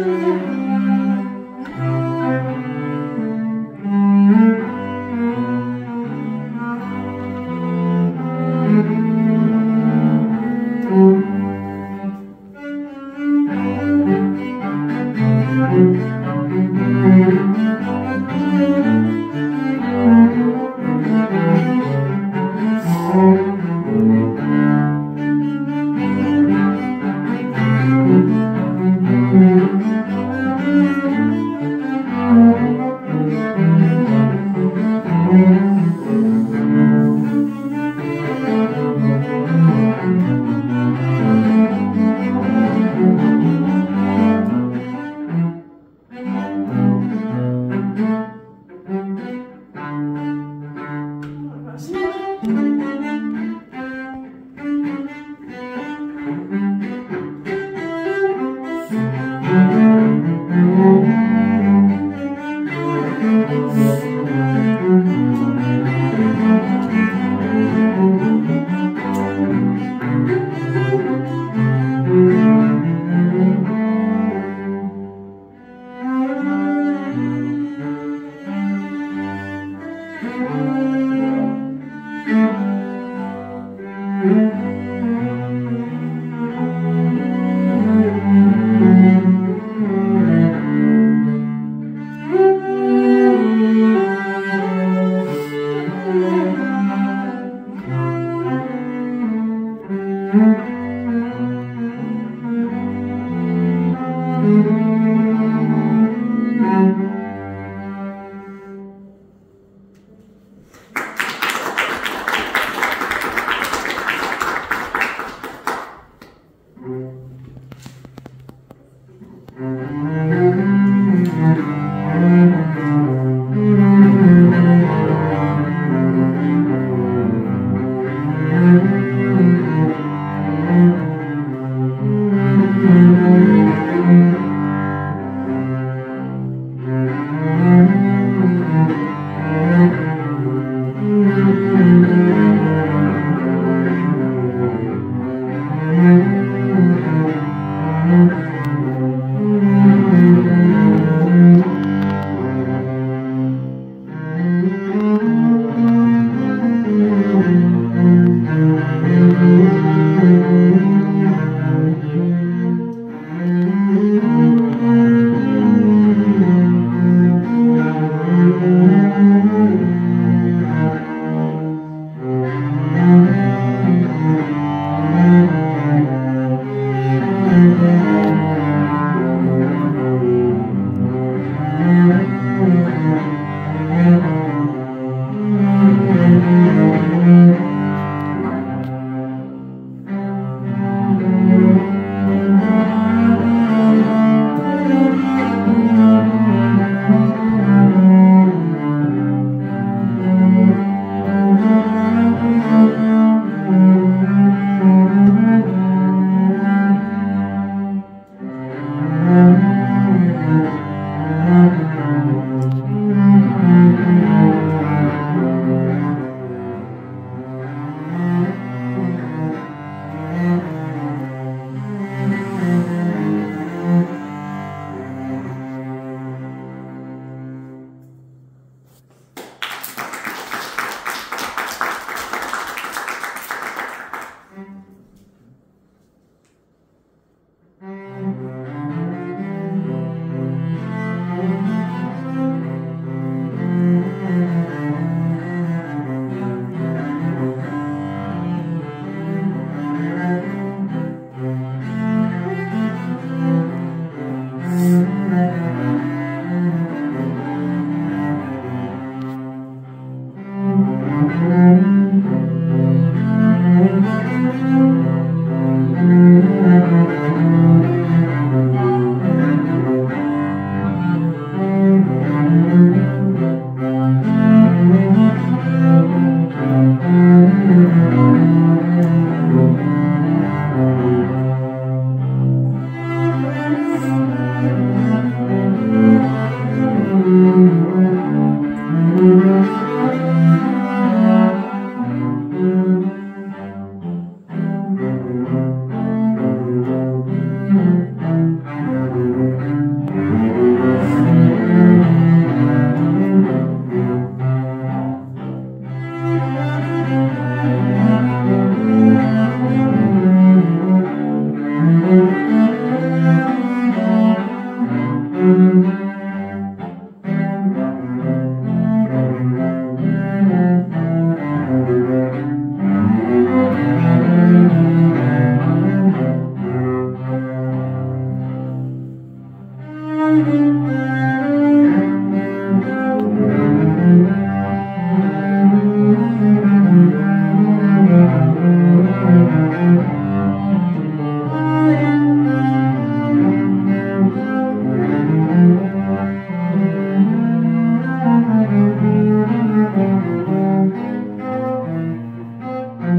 Música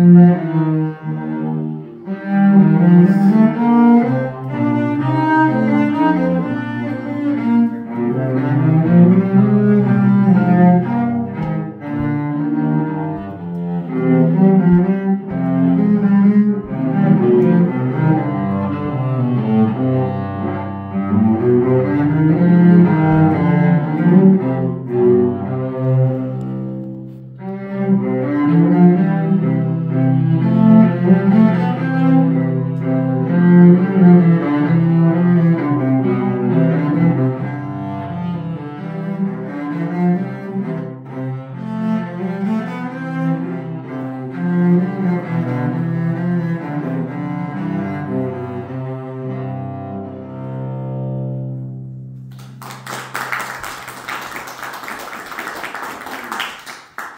Thank